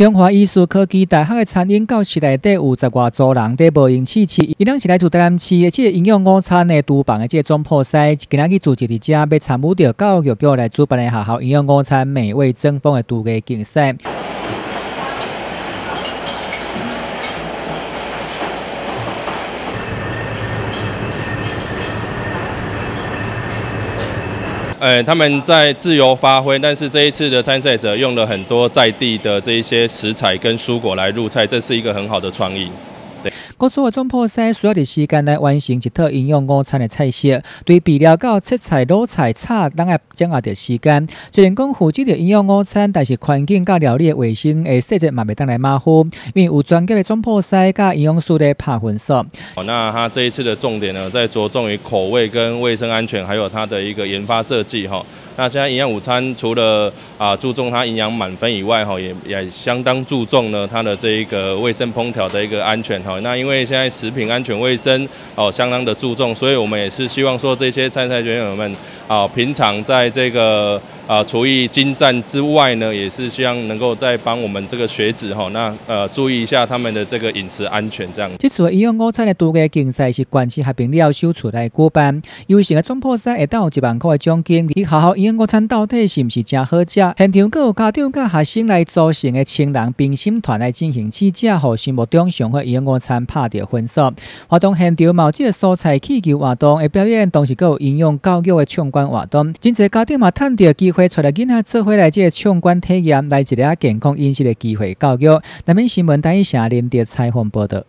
中华艺术科技大学的餐饮教室内底有十外组人在无用试吃，伊当是来自台南市的这个营养午餐的厨房的这个总铺师，今仔日组织伫遮要参与着教育局来主办的学校营养午餐美味争锋的厨艺竞赛。呃，他们在自由发挥，但是这一次的参赛者用了很多在地的这一些食材跟蔬果来入菜，这是一个很好的创意。各所的总铺师需要的时间来完成一套营养午餐的菜色，对备料到切菜、卤菜、炒，当然掌握着时间。虽然讲负责的营养午餐，但是环境甲料理的卫生诶细节嘛袂当来马虎，因为有专业的总铺师甲营养师的拍分数。哦，那他这一次的重点呢，在着重于口味跟卫生安全，还有它的一个研发设计哈。那现在营养午餐除了啊注重它营养满分以外，哈，也也相当注重呢它的这一个卫生烹调的一个安全哈。那因为现在食品安全卫生哦相当的注重，所以我们也是希望说这些参赛选手们啊，平常在这个啊厨艺精湛之外呢，也是希望能够再帮我们这个学子哈，那呃注意一下他们的这个饮食安全这样。这次营养午餐的多个竞赛是关系合并了修出来举办，因为成个总破赛会到一万块的奖金，你好好营养。午餐到底是毋是真好食？现场各有家长甲学生来组成的青人冰心团来进行试食，和心目中上好营养午餐拍着分数。活动现场毛这个蔬菜气球活动的表演，同时各有营养教育的闯关活动。真侪家长嘛，趁着机会出来囡仔做回来即个场馆体验，来一个健康饮食的机会教育。南面新闻台一城连的采访报道。